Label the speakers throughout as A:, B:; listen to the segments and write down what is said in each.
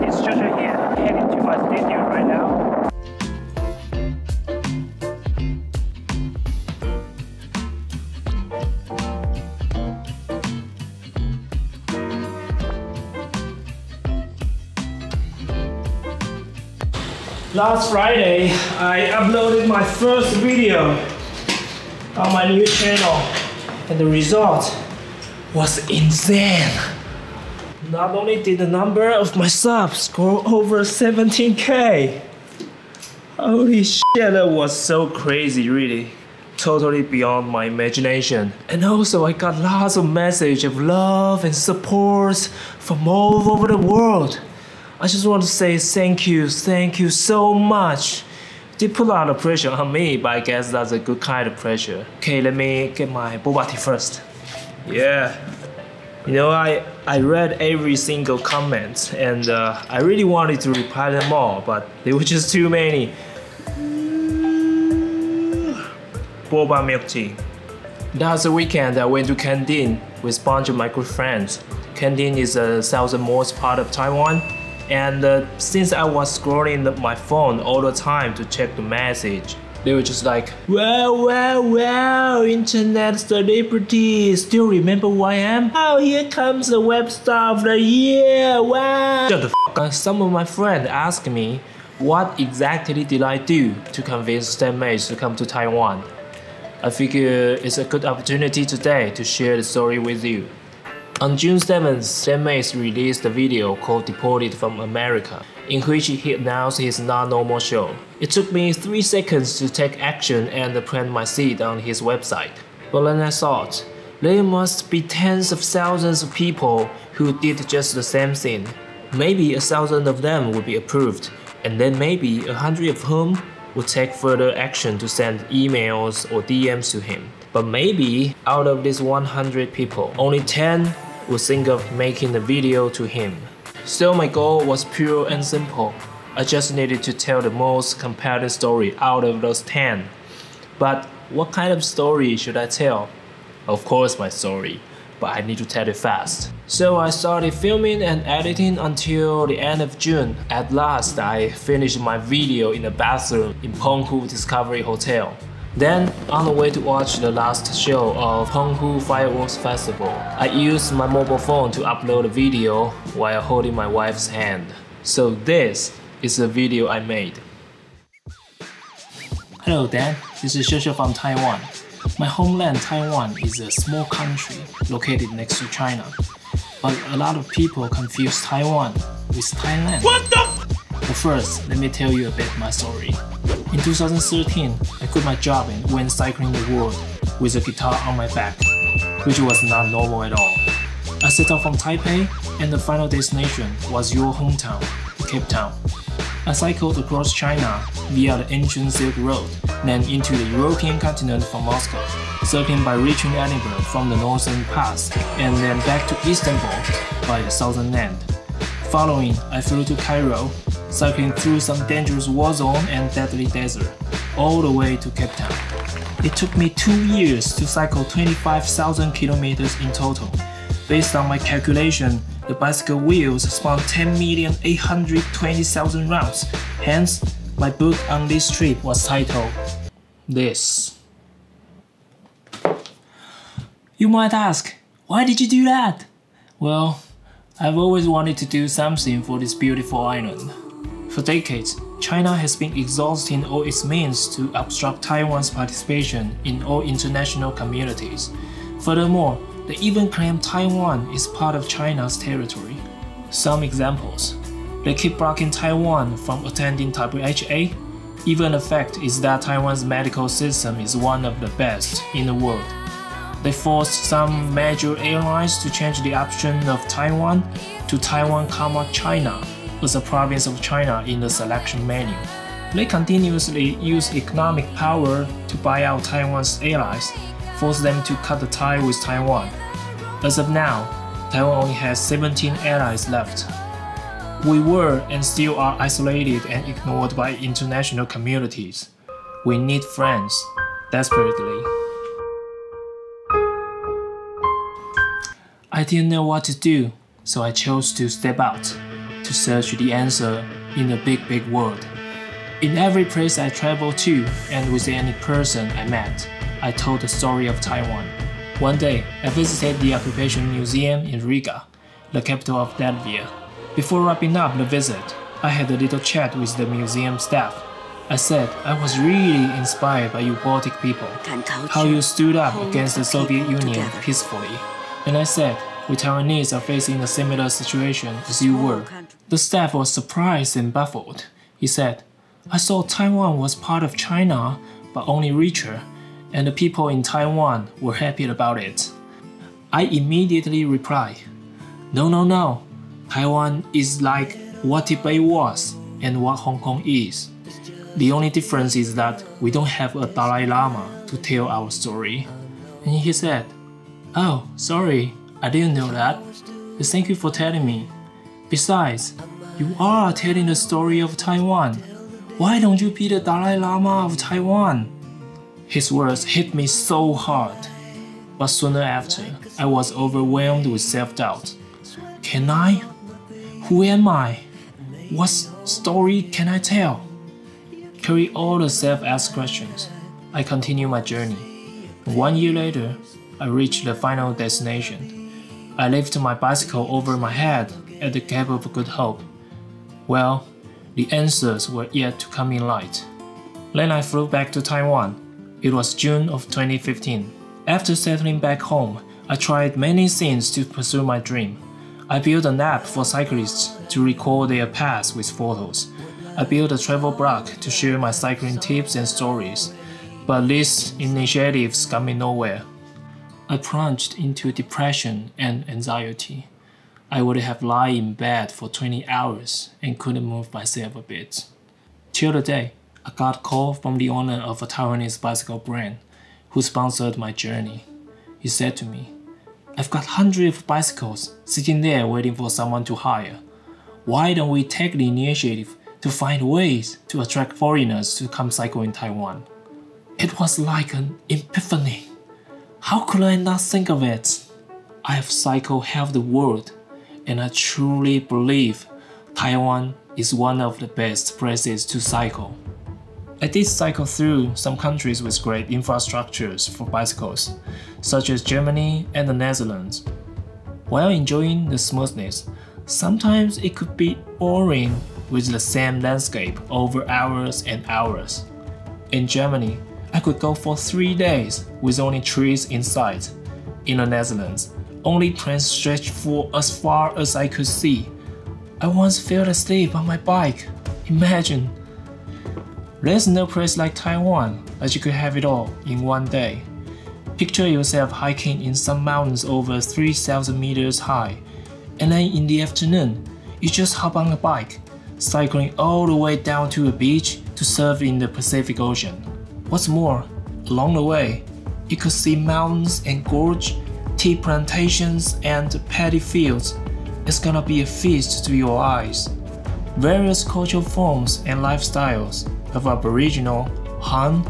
A: It's Shosho here, heading to my studio right now. Last Friday, I uploaded my first video on my new channel, and the result was insane. Not only did the number of my subs grow over 17k, holy shit, that was so crazy, really. Totally beyond my imagination. And also, I got lots of messages of love and support from all over the world. I just want to say thank you, thank you so much. They put a lot of pressure on me, but I guess that's a good kind of pressure. Okay, let me get my boba tea first. Yeah. You know, I, I read every single comment and uh, I really wanted to reply them all, but there were just too many. Boba milk tea. That's the weekend I went to Kenting with a bunch of my good friends. Kenting is the southernmost part of Taiwan and uh, since I was scrolling my phone all the time to check the message, they were just like, wow, wow, wow, internet celebrity, still remember who I am? Oh, here comes the web star of the year, wow. Shut the f up. Some of my friends asked me, what exactly did I do to convince Dan Mace to come to Taiwan? I figure it's a good opportunity today to share the story with you. On June 7th, Dan Mace released a video called Deported from America, in which he announced his not normal show. It took me 3 seconds to take action and plant my seed on his website. But then I thought, there must be tens of thousands of people who did just the same thing. Maybe a thousand of them would be approved, and then maybe a hundred of whom would take further action to send emails or DMs to him. But maybe out of these 100 people, only 10 would think of making a video to him. So my goal was pure and simple. I just needed to tell the most compelling story out of those 10. But what kind of story should I tell? Of course my story, but I need to tell it fast. So I started filming and editing until the end of June. At last, I finished my video in the bathroom in Penghu Discovery Hotel. Then, on the way to watch the last show of Penghu Fireworks Festival, I used my mobile phone to upload a video while holding my wife's hand. So this is the video I made. Hello Dan, this is Shosho from Taiwan. My homeland Taiwan is a small country located next to China. But a lot of people confuse Taiwan with Thailand. What the? But first, let me tell you a bit my story. In 2013, I quit my job and went cycling the world with a guitar on my back, which was not normal at all. I set off from Taipei and the final destination was your hometown, Cape Town. I cycled across China via the ancient Silk Road, then into the European continent from Moscow, circling by reaching Edinburgh from the northern pass, and then back to Istanbul by the southern end. Following, I flew to Cairo cycling through some dangerous war zone and deadly desert, all the way to Cape Town. It took me two years to cycle 25,000 kilometers in total. Based on my calculation, the bicycle wheels spun 10,820,000 rounds. Hence, my book on this trip was titled This. You might ask, why did you do that? Well, I've always wanted to do something for this beautiful island. For decades, China has been exhausting all its means to obstruct Taiwan's participation in all international communities. Furthermore, they even claim Taiwan is part of China's territory. Some examples. They keep blocking Taiwan from attending WHA. Even the fact is that Taiwan's medical system is one of the best in the world. They forced some major airlines to change the option of Taiwan to Taiwan, China as a province of China in the selection menu. They continuously use economic power to buy out Taiwan's allies, force them to cut the tie with Taiwan. As of now, Taiwan only has 17 allies left. We were and still are isolated and ignored by international communities. We need friends, desperately. I didn't know what to do, so I chose to step out to search the answer in the big, big world. In every place I traveled to and with any person I met, I told the story of Taiwan. One day, I visited the Occupation Museum in Riga, the capital of Latvia. Before wrapping up the visit, I had a little chat with the museum staff. I said I was really inspired by you Baltic people, how you stood up against the Soviet Union peacefully. And I said, we Taiwanese are facing a similar situation as you were. The staff was surprised and baffled. He said, I thought Taiwan was part of China, but only richer, and the people in Taiwan were happy about it. I immediately replied, No, no, no. Taiwan is like what Tibet was and what Hong Kong is. The only difference is that we don't have a Dalai Lama to tell our story. And he said, Oh, sorry, I didn't know that. But thank you for telling me. Besides, you are telling the story of Taiwan. Why don't you be the Dalai Lama of Taiwan? His words hit me so hard. But sooner after, I was overwhelmed with self doubt. Can I? Who am I? What story can I tell? Carry all the self asked questions. I continue my journey. One year later, I reached the final destination. I lifted my bicycle over my head at the Cape of Good Hope. Well, the answers were yet to come in light. Then I flew back to Taiwan it was June of 2015. After settling back home, I tried many things to pursue my dream. I built an app for cyclists to record their paths with photos. I built a travel blog to share my cycling tips and stories. But these initiatives got me nowhere. I plunged into depression and anxiety. I would have lied in bed for 20 hours and couldn't move myself a bit. Till the day I got a call from the owner of a Taiwanese bicycle brand who sponsored my journey. He said to me, I've got hundreds of bicycles sitting there waiting for someone to hire. Why don't we take the initiative to find ways to attract foreigners to come cycle in Taiwan? It was like an epiphany. How could I not think of it? I have cycled half the world, and I truly believe Taiwan is one of the best places to cycle. I did cycle through some countries with great infrastructures for bicycles, such as Germany and the Netherlands. While enjoying the smoothness, sometimes it could be boring with the same landscape over hours and hours. In Germany, I could go for three days with only trees in sight. In the Netherlands, only trains stretched for as far as I could see. I once fell asleep on my bike. Imagine there's no place like Taiwan that you could have it all in one day. Picture yourself hiking in some mountains over 3,000 meters high, and then in the afternoon, you just hop on a bike, cycling all the way down to a beach to surf in the Pacific Ocean. What's more, along the way, you could see mountains and gorge, tea plantations, and paddy fields. It's gonna be a feast to your eyes. Various cultural forms and lifestyles of Aboriginal, Han,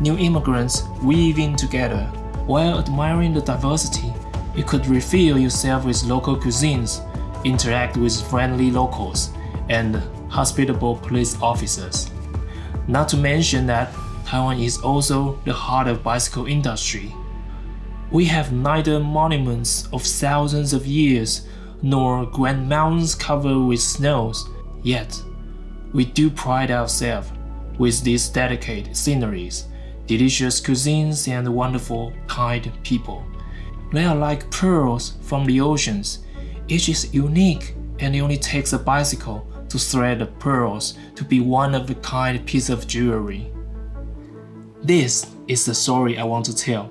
A: new immigrants weaving together. While admiring the diversity, you could refill yourself with local cuisines, interact with friendly locals, and hospitable police officers. Not to mention that Taiwan is also the heart of bicycle industry. We have neither monuments of thousands of years nor grand mountains covered with snows, yet we do pride ourselves with these dedicated sceneries, delicious cuisines, and wonderful, kind people. They are like pearls from the oceans. Each is unique, and it only takes a bicycle to thread the pearls to be one of a kind piece of jewelry. This is the story I want to tell.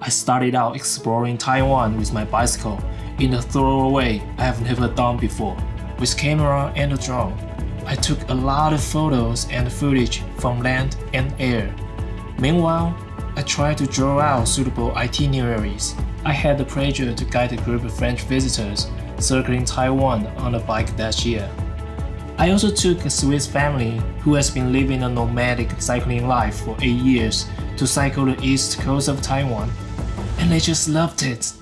A: I started out exploring Taiwan with my bicycle in a thorough way I have never done before, with camera and a drone. I took a lot of photos and footage from land and air. Meanwhile, I tried to draw out suitable itineraries. I had the pleasure to guide a group of French visitors circling Taiwan on a bike that year. I also took a Swiss family who has been living a nomadic cycling life for 8 years to cycle the east coast of Taiwan, and they just loved it.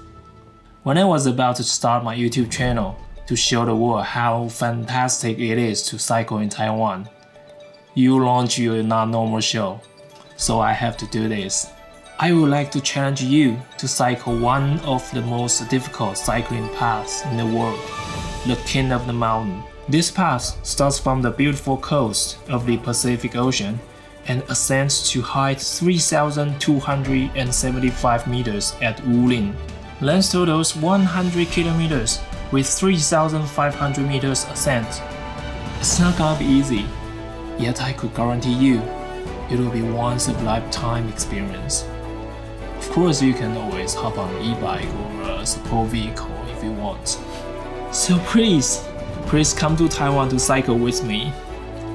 A: When I was about to start my YouTube channel, to show the world how fantastic it is to cycle in Taiwan. You launch your not normal show, so I have to do this. I would like to challenge you to cycle one of the most difficult cycling paths in the world, the King of the Mountain. This path starts from the beautiful coast of the Pacific Ocean and ascends to height 3,275 meters at Wuling. Length totals 100 kilometers with 3,500 meters ascent. It's not gonna be easy, yet I could guarantee you it will be once a lifetime experience. Of course, you can always hop on an e-bike or a support vehicle if you want. So please, please come to Taiwan to cycle with me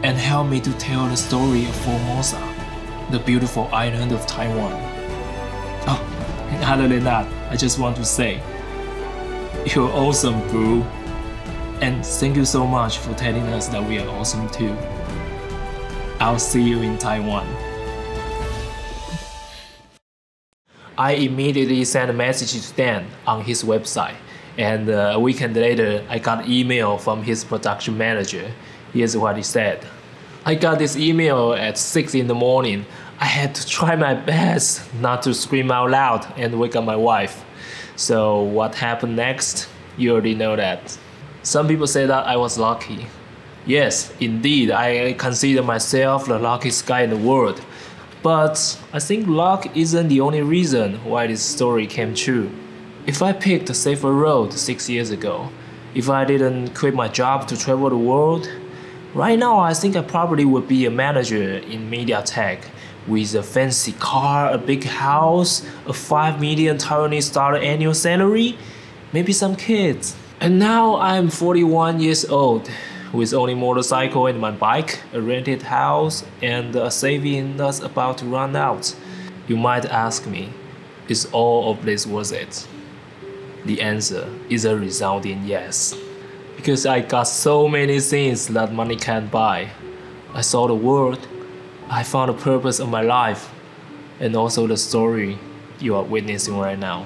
A: and help me to tell the story of Formosa, the beautiful island of Taiwan. Oh, and other than that, I just want to say, you're awesome, bro. And thank you so much for telling us that we are awesome too. I'll see you in Taiwan. I immediately sent a message to Dan on his website, and uh, a weekend later, I got email from his production manager. Here's what he said. I got this email at 6 in the morning. I had to try my best not to scream out loud and wake up my wife. So, what happened next? You already know that. Some people say that I was lucky. Yes, indeed, I consider myself the luckiest guy in the world but I think luck isn't the only reason why this story came true. If I picked a safer road six years ago, if I didn't quit my job to travel the world, right now I think I probably would be a manager in MediaTek with a fancy car, a big house, a 5 million Taiwanese dollar annual salary, maybe some kids. And now I'm 41 years old with only motorcycle and my bike, a rented house, and a saving that's about to run out. You might ask me, is all of this worth it? The answer is a resounding yes. Because I got so many things that money can't buy. I saw the world, I found the purpose of my life, and also the story you are witnessing right now.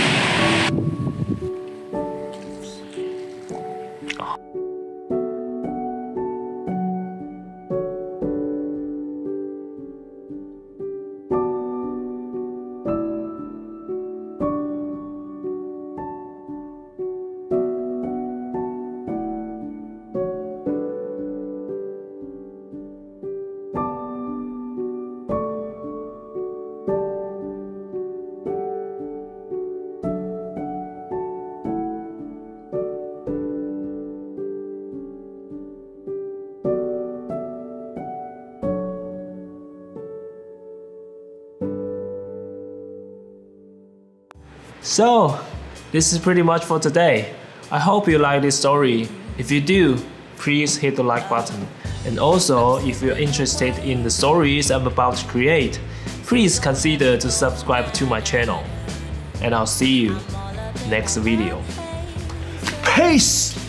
A: So, this is pretty much for today. I hope you like this story. If you do, please hit the like button. And also, if you're interested in the stories I'm about to create, please consider to subscribe to my channel. And I'll see you next video. Peace!